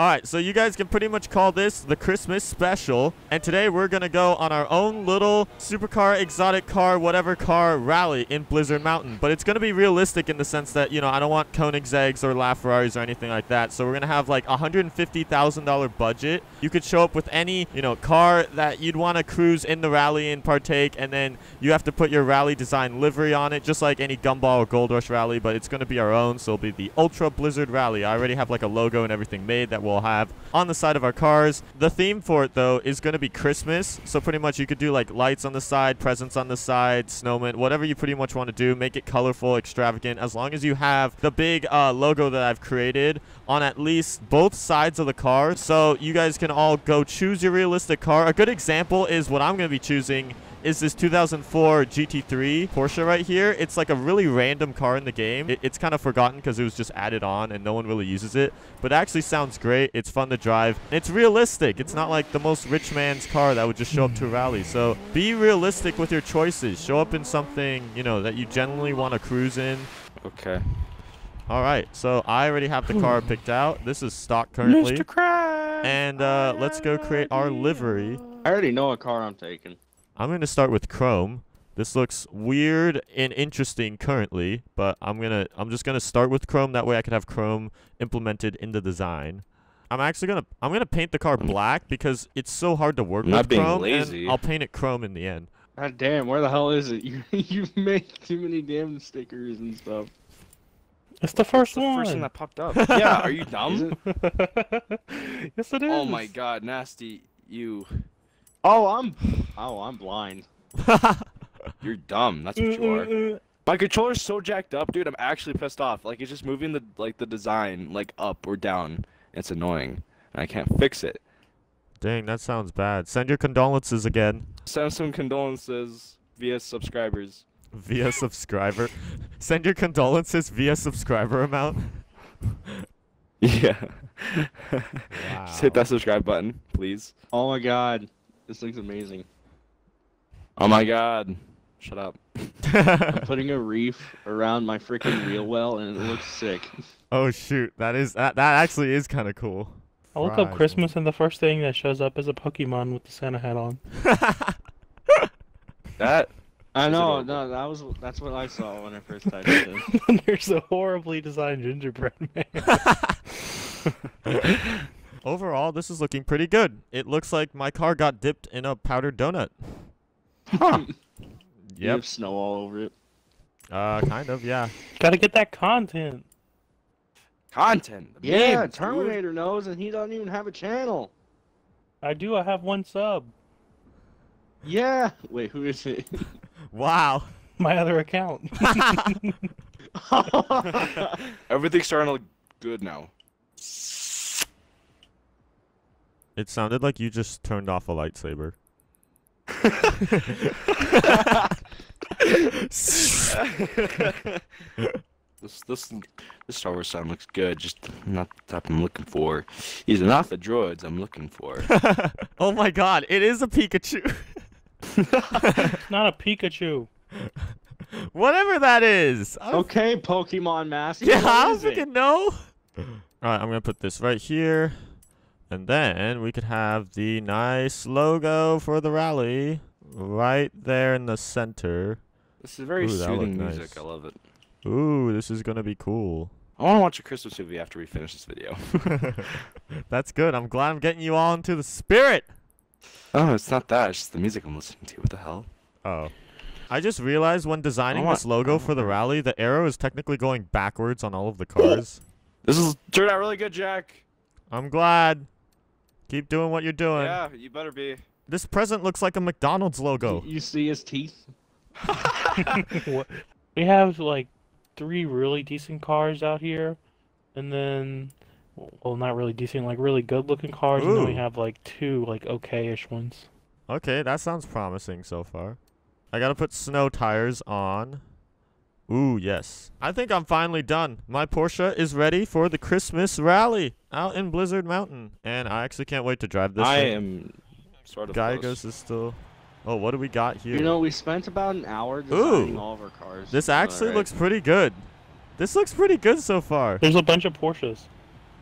All right, so you guys can pretty much call this the Christmas special. And today we're going to go on our own little supercar, exotic car, whatever car rally in Blizzard Mountain. But it's going to be realistic in the sense that, you know, I don't want Koenigsegg's or LaFerraris or anything like that. So we're going to have like a $150,000 budget. You could show up with any, you know, car that you'd want to cruise in the rally and partake. And then you have to put your rally design livery on it, just like any Gumball or Gold Rush rally. But it's going to be our own. So it'll be the Ultra Blizzard Rally. I already have like a logo and everything made that will we'll have on the side of our cars. The theme for it, though, is going to be Christmas. So pretty much you could do like lights on the side, presents on the side, snowmen, whatever you pretty much want to do. Make it colorful, extravagant, as long as you have the big uh, logo that I've created on at least both sides of the car. So you guys can all go choose your realistic car. A good example is what I'm going to be choosing is this 2004 GT3 Porsche right here. It's like a really random car in the game. It, it's kind of forgotten because it was just added on and no one really uses it. But it actually sounds great. It's fun to drive. It's realistic. It's not like the most rich man's car that would just show up to a rally. So be realistic with your choices. Show up in something, you know, that you generally want to cruise in. Okay. All right, so I already have the car picked out. This is stock currently. Mr. Krabs! And uh, let's go create our livery. I already know what car I'm taking. I'm going to start with Chrome. This looks weird and interesting currently, but I'm going to I'm just going to start with Chrome that way I can have Chrome implemented in the design. I'm actually going to I'm going to paint the car black because it's so hard to work I'm not with being Chrome lazy. and I'll paint it Chrome in the end. God damn, where the hell is it? You you make too many damn stickers and stuff. It's the first the one. first thing that popped up. yeah, are you Is dumb? it? yes, it is. Oh my god, nasty. You. Oh, I'm oh I'm blind. You're dumb. That's what you are. My controller's so jacked up, dude. I'm actually pissed off. Like it's just moving the like the design like up or down. It's annoying, and I can't fix it. Dang, that sounds bad. Send your condolences again Send some condolences via subscribers. via subscriber. Send your condolences via subscriber amount. Yeah. Wow. Just hit that subscribe button, please. Oh my god, this looks amazing. Oh my god. Shut up. I'm putting a reef around my freaking wheel well, and it looks sick. oh shoot, that is that that actually is kind of cool. I look up Christmas and the first thing that shows up is a Pokemon with the Santa hat on. That I know, no, that was that's what I saw when I first typed it. There's a horribly designed gingerbread man. Overall, this is looking pretty good. It looks like my car got dipped in a powdered donut. Huh. You Yep. have snow all over it. Uh, kind of, yeah. Gotta get that content. content. the Yeah, memes, dude. Terminator knows, and he doesn't even have a channel. I do. I have one sub. Yeah. Wait, who is it? Wow. My other account. Everything's starting to look good now. It sounded like you just turned off a lightsaber. This this this Star Wars sound looks good. Just not the type I'm looking for. These are not the droids I'm looking for. oh my god, it is a Pikachu. it's not a Pikachu. Whatever that is. I don't okay, Pokemon Master. Yeah, I don't is freaking know. Alright, I'm gonna put this right here. And then we could have the nice logo for the rally right there in the center. This is very Ooh, soothing music. nice. I love it. Ooh, this is gonna be cool. I want to watch a Christmas movie after we finish this video. That's good. I'm glad I'm getting you all into the spirit. oh, it's not that. It's just the music I'm listening to. What the hell? Oh. I just realized when designing want- this logo for the rally, the arrow is technically going backwards on all of the cars. This is turned out really good, Jack. I'm glad. Keep doing what you're doing. Yeah, you better be. This present looks like a McDonald's logo. You see his teeth? We have like three really decent cars out here, and then, well, not really decent, like really good-looking cars, Ooh. and then we have like two like okay-ish ones. Okay, that sounds promising so far. I gotta put snow tires on. Ooh, yes. I think I'm finally done. My Porsche is ready for the Christmas rally out in Blizzard Mountain. And I actually can't wait to drive this I thing. am sort of Gallegos close. is still... Oh, what do we got here? You know, we spent about an hour designing Ooh. all of our cars. this actually right? looks pretty good. This looks pretty good so far. There's a bunch of Porsches.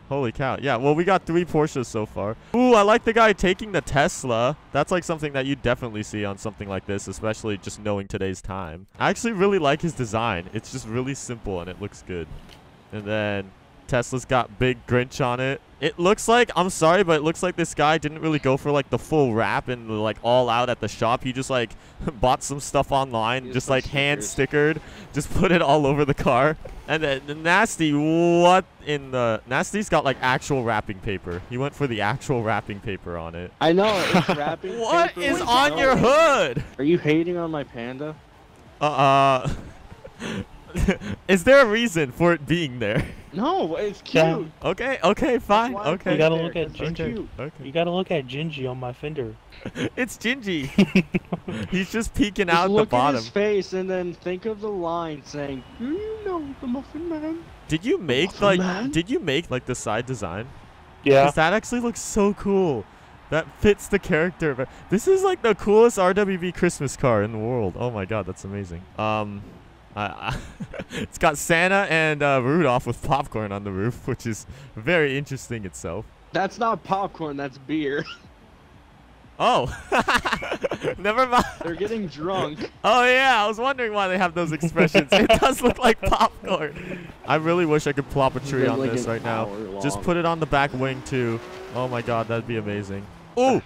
Holy cow. Yeah, well, we got three Porsches so far. Ooh, I like the guy taking the Tesla. That's like something that you definitely see on something like this, especially just knowing today's time. I actually really like his design. It's just really simple and it looks good. And then Tesla's got big Grinch on it. It looks like, I'm sorry, but it looks like this guy didn't really go for like the full wrap and like all out at the shop. He just like bought some stuff online, just, just like hand stickered, just put it all over the car. And then the Nasty, what in the Nasty's got like actual wrapping paper. He went for the actual wrapping paper on it. I know it's wrapping. What paper is on your hood? Are you hating on my panda? Uh, uh is there a reason for it being there? No, it's cute. Yeah. Okay, okay, fine, okay. You gotta look at they're Ginger. Okay. You gotta look at Gingy on my fender. It's Gingy. He's just peeking Just out the look at his face and then think of the line saying, "Do you know the Muffin Man?" Did you make Muffin like Man? did you make like the side design? Yeah. 'Cause that actually looks so cool. That fits the character. But this is like the coolest RWB Christmas car in the world. Oh my god, that's amazing. Um I it's got Santa and uh, Rudolph with popcorn on the roof, which is very interesting itself. That's not popcorn. That's beer. Oh, never mind. They're getting drunk. Oh yeah, I was wondering why they have those expressions. it does look like popcorn. I really wish I could plop a tree on like this right now. hour Just put it on the back wing too. Oh my god, that'd be amazing. Ooh,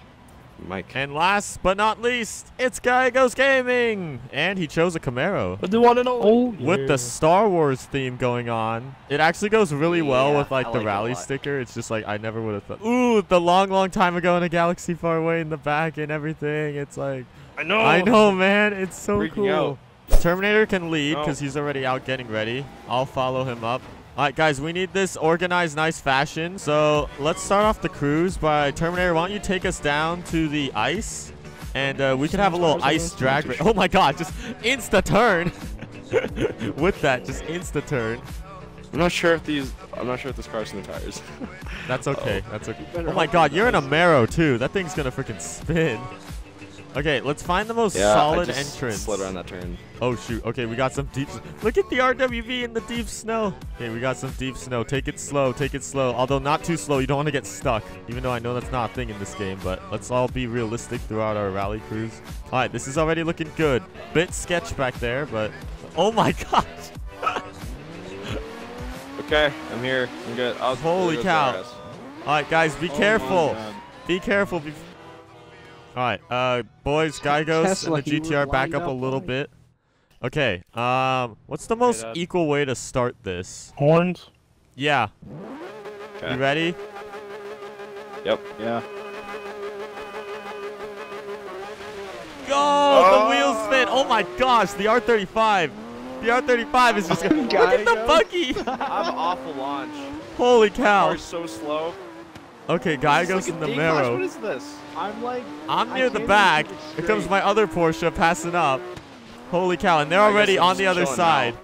Mike. and last but not least, it's Gallegos Gaming, and he chose a Camaro. But the one and only. Oh, With yeah. the Star Wars theme going on, it actually goes really well with like I the like rally sticker. It's just like I never would have thought. Ooh, the long, long time ago in a galaxy far away in the back and everything. It's like I know. I know, man. It's so Freaking cool. out. Terminator can lead No. because he's already out getting ready. I'll follow him up. All right, guys, we need this organized, nice fashion. So let's start off the cruise by Terminator. Why don't you take us down to the ice, and uh, we could have a little ice drag. too ra- sure. Oh my God! Just insta turn. With that, just insta turn. I'm not sure if these. I'm not sure if this car's in the tires. That's okay. That's okay. Oh my God, you're in a. Marrow too. That thing's gonna freaking spin. Okay, let's find the most yeah, solid I just entrance. slid around that turn. Oh shoot. Okay, we got some deep. Look at the RWB in the deep snow. Okay, we got some deep snow. Take it slow. Take it slow. Although not too slow. You don't want to get stuck. Even though I know that's not a thing in this game, but let's all be realistic throughout our rally cruise. All right, this is already looking good. Bit sketch back there, but oh my gosh. Okay, I'm here. I'm good. I'll, Holy cow. All right, guys, be Oh careful. Be careful. Be All right, uh, boys, Gallegos Tesla, and the GTR back lined up a little fine. bit. Okay, um, what's the most Dad. equal way to start this? Horns. Yeah, Okay. you ready? Yep. Yeah. Go! The wheels spin. Oh my gosh, the R35. The R35 is just. gonna- Look at the Gallegos. buggy. I have awful launch. Holy My cow. car's so slow. Okay, guy It's goes like in the D-Class. What Marrow. is this? I'm like. I'm I near the back. it Here comes my other Porsche passing up. Holy cow, and they're I already on the other side. now.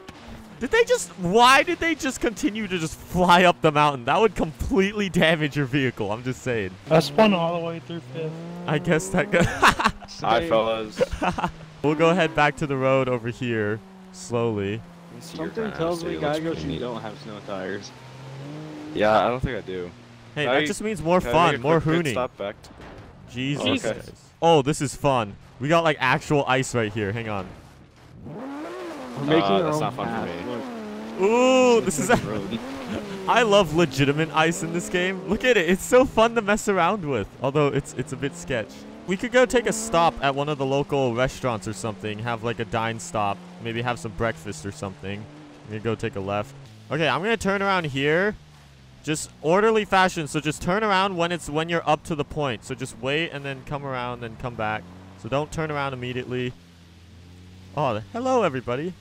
Did they just. Why did they just continue to just fly up the mountain? That would completely damage your vehicle. I'm just saying. I spun all the way through fifth. I guess that. Go- Hi, fellas. we'll go head back to the road over here slowly. Let me see your Something tells me guy, goes, you don't have snow tires. Yeah, I don't think I do. Hey, Can that I- just means more fun, more quick hooning. Stop back. Jesus. Oh, okay. Oh, this is fun. We got like actual ice right here. Hang on. We're making Uh, our that's not fun for me. Ooh, this is. the. I love legitimate ice in this game. Look at it. It's so fun to mess around with. Although it's it's a bit sketch. We could go take a stop at one of the local restaurants or something. Have like a dine stop. Maybe have some breakfast or something. I'm gonna go take a left. Okay, I'm gonna turn around here. Just orderly fashion. So just turn around when it's when you're up to the point. So just wait and then come around and come back. So don't turn around immediately. Oh, hello everybody.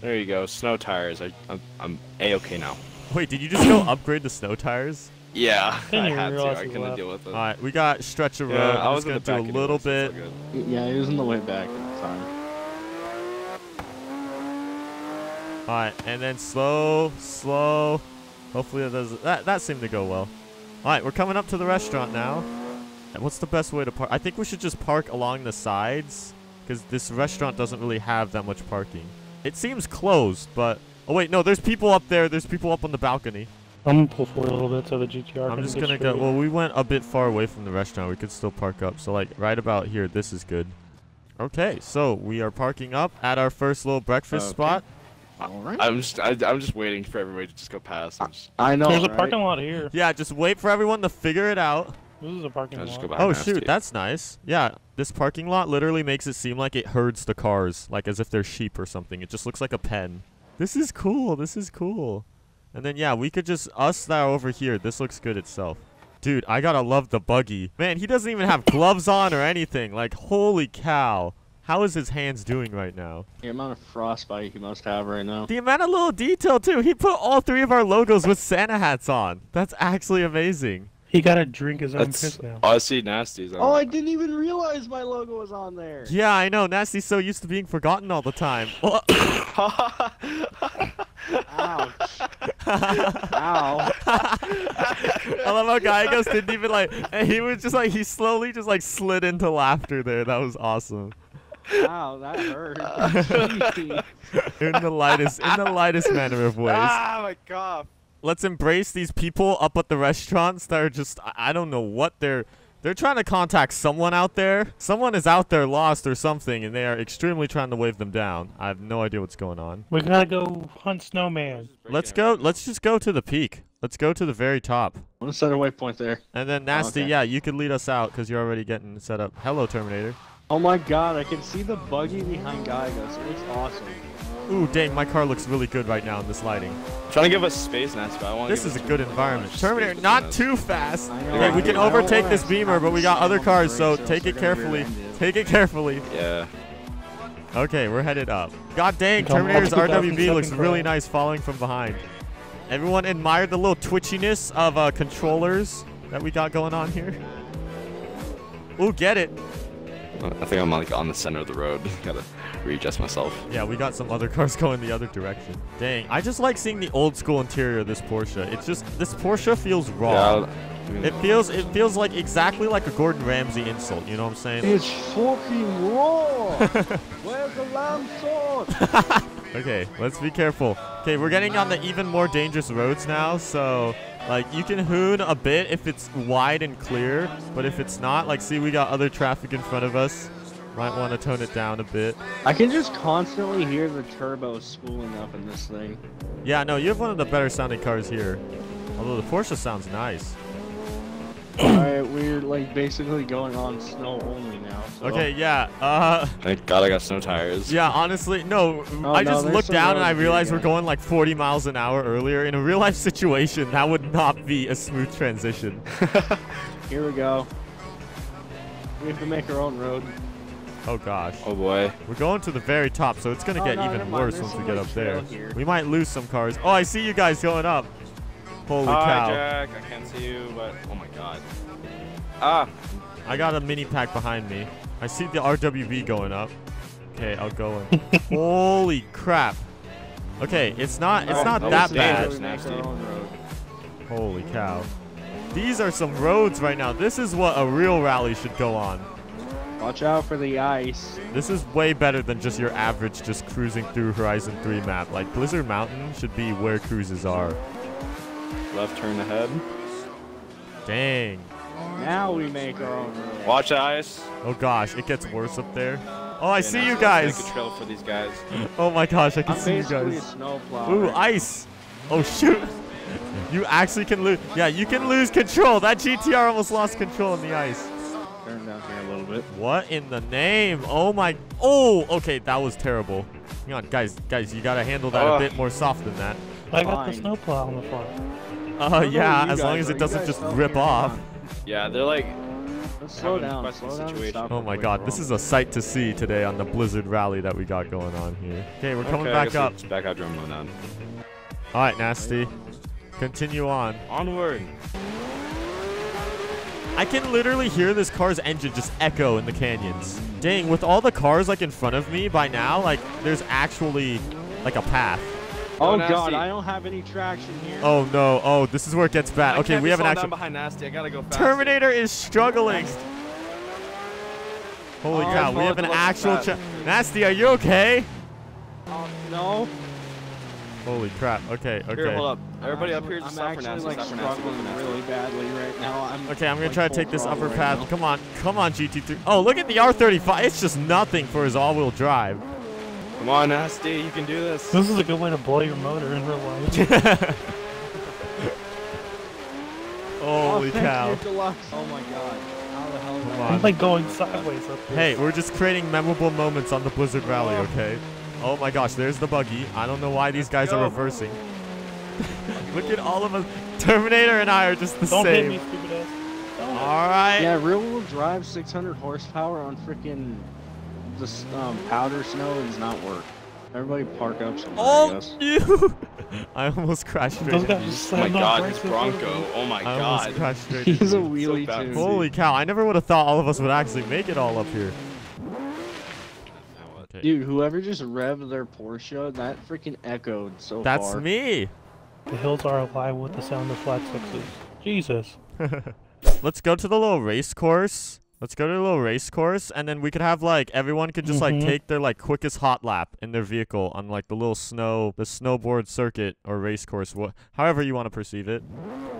There you go. Snow tires. I, I'm, I'm a-okay now. Wait, did you just go upgrade the snow tires? Yeah, Didn't I even had to. I couldn't left. deal with it. All right, we got stretch of road. yeah, I I'm was just gonna do a little anyway, bit. so it's all good. Yeah, he was on the way back Sorry. All right, and then slow, slow. Hopefully that does that. That seemed to go well. All right, we're coming up to the restaurant now. And What's the best way to park? I think we should just park along the sides because this restaurant doesn't really have that much parking. It seems closed, but oh wait, no, there's people up there. There's people up on the balcony. I'm gonna pull forward a little bit so the GTR. I'm can just gonna go. Well, we went a bit far away from the restaurant. We could still park up. So like right about here, this is good. Okay, so we are parking up at our first little breakfast Okay. spot. All right. I'm just I, I'm just waiting for everybody to just go past. I'm just, I know. There's a parking lot here. Yeah, just wait for everyone to figure it out. This is a parking I'll just lot. go behind Oh Nasty. shoot, that's nice. Yeah, this parking lot literally makes it seem like it herds the cars, like as if they're sheep or something. It just looks like a pen. This is cool. This is cool. And then yeah, we could just us that are over here. This looks good itself. Dude, I gotta love the buggy. Man, he doesn't even have gloves on or anything. Like, holy cow. How is his hands doing right now? The amount of frostbite he must have right now. The amount of little detail too. He put all three of our logos with Santa hats on. That's actually amazing. He gotta drink his own That's piss now. honestly nasty. Oh, I didn't even realize my logo was on there. Yeah, I know. Nasty's so used to being forgotten all the time. Ouch. Ow. I love how Gallegos didn't even like. and He was just like he slowly just like slid into laughter there. That was awesome. Ow, that hurt. In the lightest, in the lightest manner of ways. ah, my god. Let's embrace these people up at the restaurants that are just. I- I don't know what they're. They're trying to contact someone out there. Someone is out there lost or something, and they are extremely trying to wave them down. I have no idea what's going on. We gotta go hunt snowman. Let's go. Let's just go to the peak. Let's go to the very top. I'm gonna set a waypoint there. And then Nasty, okay. yeah, you could lead us out because you're already getting set up. Hello, Terminator. Oh my god, I can see the buggy behind Gallegos. It looks awesome. Ooh, dang, my car looks really good right now in this lighting. trying to give us space, nasty. But I want. This is a good environment. Terminator, not too fast. I know, Okay, I we can. I overtake this Beamer, but we got other cars, so take it carefully. Take it carefully. Yeah. Okay, we're headed up. God dang, Terminator's RWB looks really nice following from behind. Everyone admired the little twitchiness of uh, controllers that we got going on here. Ooh, get it. I think I'm like on the center of the road. Gotta readjust myself. Yeah, we got some other cars going the other direction. Dang, I just like seeing the old school interior of this Porsche. It's just this Porsche feels raw. Yeah. I mean, It feels it feels like exactly like a Gordon Ramsay insult. You know what I'm saying? It's fucking raw! Where's the lamb sword? Okay, let's be careful. Okay, we're getting on the even more dangerous roads now, so like you can hoon a bit if it's wide and clear, but if it's not, like see we got other traffic in front of us. Might want to tone it down a bit. I can just constantly hear the turbo spooling up in this thing. Yeah, no, you have one of the better sounding cars here. Although the Porsche sounds nice. Alright, we're like basically going on snow only now. So. Okay, yeah. Uh Thank God I got snow tires. Yeah, honestly, no. Oh, I no, just there's looked down and I realized we're going like 40 miles an hour earlier. In a real life situation, that would not be a smooth transition. Here we go. We have to make our own road. Oh gosh. Oh boy. We're going to the very top, so it's gonna Oh, get no, even never mind. worse There's once we get up there. here. We might lose some cars. Oh, I see you guys going up. Holy Hi, cow. Jack. I can't see you, but oh my God. Ah. I got a mini pack behind me. I see the RWB going up. Okay, I'll go in. Holy crap. Okay, it's not it's Oh, not that that bad. dangerous. We make nasty. our own road. Holy cow. These are some roads right now. This is what a real rally should go on. Watch out for the ice. This is way better than just your average just cruising through Horizon 3 map. Like Blizzard Mountain should be where cruises are. Left turn ahead. Dang. Now we make our own road. Watch the ice. Oh gosh, it gets worse up there. Oh, I Okay, see now you guys. Make a trail for these guys. Oh my gosh, I can I'm see you guys. snowplow. Ooh, right ice. Oh shoot. You actually can lose. Yeah, you can lose control. That GTR almost lost control in the ice. Turn down here a little bit. What in the name? Oh my. Oh, okay, that was terrible. Hang on, guys, guys, you gotta handle that a bit more soft than that. I got the Fine. snowplow on the front. Uh, yeah, you as long as it doesn't just rip off. Yeah, they're like. Slow down. Slow situation. stop Oh my god, we're this is a sight to see today on the Blizzard Rally that we got going on here. Okay, we're coming okay, back up. Back out drum mode now. Alright, Nasty. Continue on. Onward. I can literally hear this car's engine just echo in the canyons. Dang, with all the cars like in front of me by now, like there's actually like a path. Oh Go god. I don't have any traction here. Oh no, oh, this is where it gets bad. I Okay, we have an slowing down actual behind nasty. I gotta go fast. Terminator is struggling. Holy Oh, cow, we have an actual path. Nasty, are you okay? Oh, no. Holy crap. Okay, okay. Here, hold up. I'm Everybody up actually- here, just I'm stop actually like Stop for Nancy. struggling Stop for Nancy. really badly right now. I'm Okay, I'm gonna try to take this upper right path. now. Come on, come on, GT3. Oh, look at the R35. It's just nothing for his all-wheel drive. Come on, Nasty, you can do this. This is a good way to blow your motor in real life. Oh, holy oh, thank cow. You, Oh my god. How the hell Come I- on. I'm like going sideways up here. Hey, we're just creating memorable moments on the Blizzard Rally, okay? Oh my gosh, there's the buggy. I don't know why these guys are reversing. Look at all of us. Terminator and I are just the same. Don't hit me, stupid ass. All right. Yeah, rear wheel drive 600 horsepower on freaking this um, powder snow does not work. Everybody park up somewhere, I Oh, guess. you! I almost crashed straight. Those into you. Oh my slammed god, brakes his in front of Bronco. Oh my I almost god. crashed straight. He's a wheelie bad. too. Holy cow! I never would have thought all of us would actually make it all up here. Okay. Dude, whoever just revved their Porsche, that freaking echoed so That's far. me. The hills are alive with the sound of flat sixes. Jesus. Let's go to the little race course. Let's go to the little race course, and then we could have like everyone could just like Mhm. take their like quickest hot lap in their vehicle on like the little snow, the snowboard circuit or race course, wha- however you want to perceive it.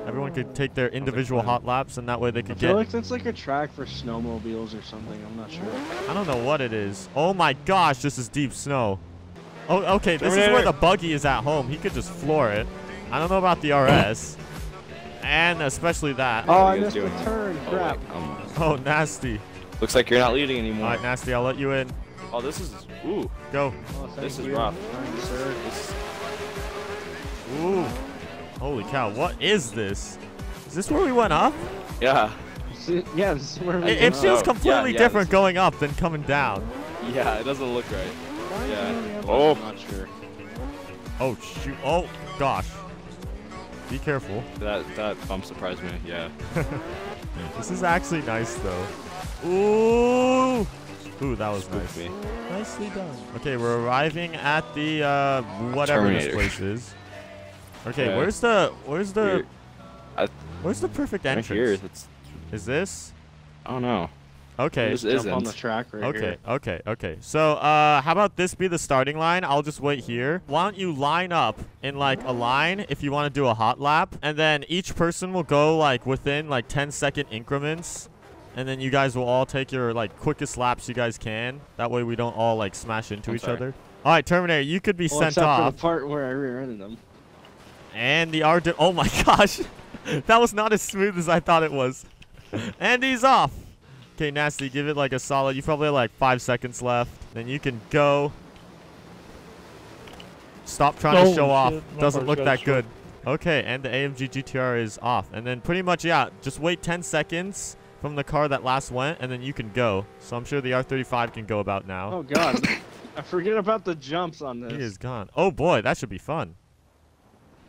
Everyone could take their individual hot laps, and that way they could I could feel get. like that's like a track for snowmobiles or something. I'm not sure. I don't know what it is. Oh my gosh, this is deep snow. Oh, okay, this is where the buggy is at home. He could just floor it. I don't know about the RS, and especially that. Oh, are I you guys missed the doing? turn. Oh, Crap. wait, um, Oh, nasty. looks like you're not leading anymore. All right, nasty. I'll let you in. Oh, this is ooh. Go. Oh, This is you. rough. Kind sir. This Ooh. Holy cow, what is this? Is this where we went up? yeah, See- Yeah, this is where we It, it feels up. yeah, completely yeah, different this- going up than coming down. yeah. It doesn't look right. Why yeah. do we have- Oh. I'm not sure. Oh, shoot. Oh, gosh. Be careful. That that bump surprised me. Yeah. This is actually nice, though. Ooh. Ooh, that was Spooked nice. me. Nicely done. Okay, we're arriving at the, uh, whatever this place is. Okay, Yeah. where's the, where's the, I- where's the perfect Right entrance? here. It's. Is this? I don't know. Okay. This Jump on isn't. the track right Okay, here. okay, okay. So, uh, how about this be the starting line? I'll just wait here. Why don't you line up in like a line if you want to do a hot lap, and then each person will go like within like 10 second increments, and then you guys will all take your like quickest laps you guys can. That way we don't all like smash into I'm each sorry. other. All right, Terminator, you could be Well, sent except for off, the part where I rear-ended them. and the R. Oh my gosh, that was not as smooth as I thought it was. and he's off. Okay, Nasty, give it like a solid. You probably have like five seconds left. Then you can go. Stop trying to Holy show off. my Doesn't look that short. good. Okay, and the AMG GTR is off. And then pretty much, yeah, just wait 10 seconds from the car that last went, and then you can go. So I'm sure the R35 can go about now. Oh god, I forget about the jumps on this. He is gone. Oh boy, that should be fun.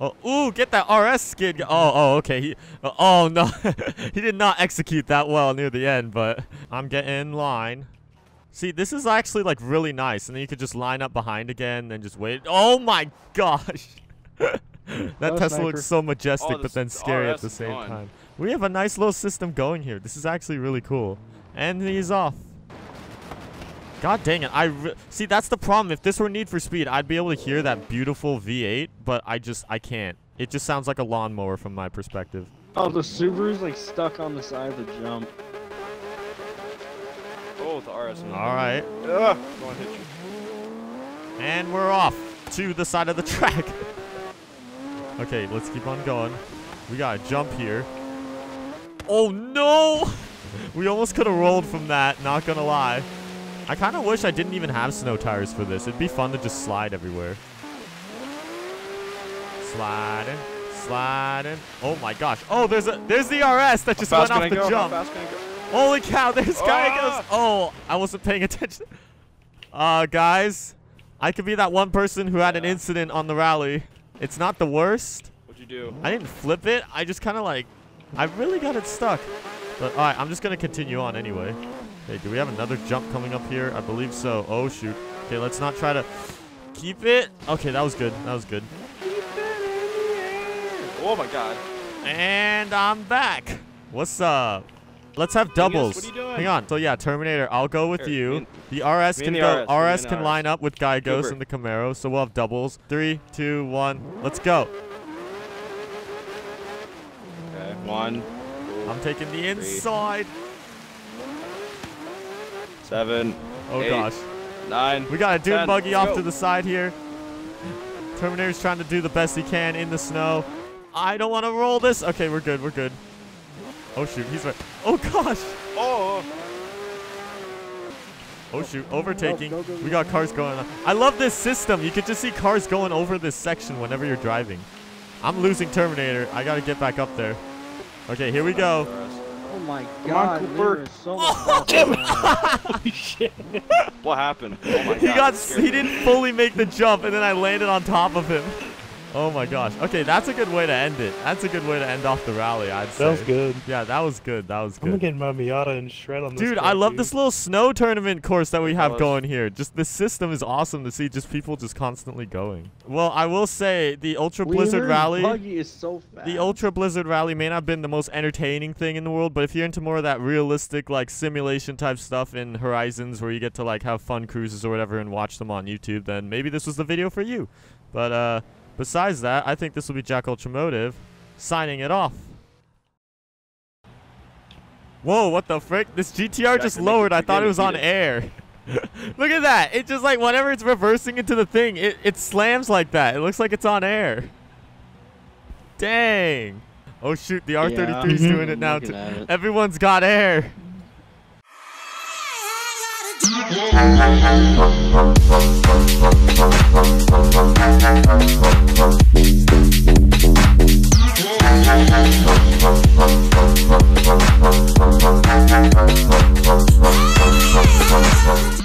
Oh, ooh, get that RS skid. Oh, oh, okay. He, uh, oh no, he did not execute that well near the end. But I'm getting in line. See, this is actually like really nice, and then you could just line up behind again, and just wait. Oh my gosh, that Go, Tesla sniper. looks so majestic, Oh, but this- then the scary at the same gone. time. We have a nice little system going here. This is actually really cool, and he's off. God dang it. I re- see that's the problem. If this were Need for Speed, I'd be able to hear that beautiful V8, but I just I can't. It just sounds like a lawnmower from my perspective. Oh, the Subaru's like stuck on the side of the jump. Oh, the RS. All right. Ugh, go on, hit you. And we're off to the side of the track. okay, let's keep on going. We got to jump here. Oh no! We almost could have rolled from that, not gonna lie. I kind of wish I didn't even have snow tires for this. It'd be fun to just slide everywhere. Sliding, sliding. Oh my gosh. Oh, there's a there's the RS that just went off the go? Jump. fast can I go? Holy cow, this guy Ah! goes. Oh, I wasn't paying attention. Uh, guys, I could be that one person who had an incident on the rally. It's not the worst. What'd you do? I didn't flip it. I just kind of like, I really got it stuck. But all right, I'm just gonna continue on anyway. Okay, do we have another jump coming up here? I believe so. Oh shoot. Okay, let's not try to keep it. Okay, that was good. That was good. Oh my god. And I'm back. What's up? Let's have doubles. what are you doing? Hang on. So yeah, Terminator, I'll go with Here, you. The RS can the go. RS, RS can line up with Gallegos and the Camaro, so we'll have doubles. Three, two, one. Let's go. Okay, one, I'm taking the inside. Seven, Oh Eight. gosh. nine. We got a dune Ten. buggy off go. to the side here. Terminator's trying to do the best he can in the snow. I don't want to roll this. Okay, we're good. We're good. Oh shoot, he's right. Oh gosh. Oh, Oh shoot, overtaking. We got cars going on. I love this system. You can just see cars going over this section whenever you're driving. I'm losing Terminator. I gotta get back up there. Okay, here we go. Oh my on, god, Cooper. there is so much oh, damn Holy shit. what happened? Oh my god. He got that s- scared he didn't fully make the jump and then I landed on top of him. Oh my gosh. Okay, that's a good way to end it. That's a good way to end off the rally, I'd say. That was good. Yeah, that was good. That was good. I'm gonna good. get my Miata and shred on this. Dude, car, I love dude. this little snow tournament course that we have was- going here. Just the system is awesome to see just people just constantly going. Well, I will say the Ultra Blizzard Rally Buggy is so fast. the Ultra Blizzard Rally may not have been the most entertaining thing in the world, but if you're into more of that realistic, like simulation type stuff in Horizons, where you get to like have fun cruises or whatever and watch them on YouTube, then maybe this was the video for you. But uh, besides that, I think this will be Jack Ultramotive signing it off. Whoa, what the frick? This GTR Jack, just lowered. I thought it was on it. air. Look at that. It just like whenever it's reversing into the thing, it, it slams like that. It looks like it's on air. Dang. Oh shoot, the R33 is Yeah, doing it now too. it. Everyone's got air. Thank